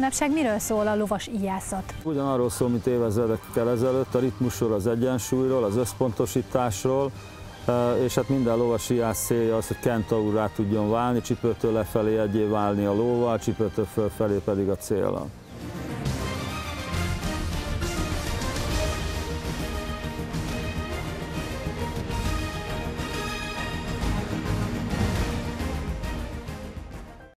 Manapság miről szól a lovas ijászat? Ugyanarról szól, mint évezredekkel ezelőtt, a ritmusról, az egyensúlyról, az összpontosításról, e, és hát minden lovas ijász célja az, hogy kentaurrá tudjon válni, csipőtől lefelé egyé válni a lóval, csipőtől fölfelé pedig a célra.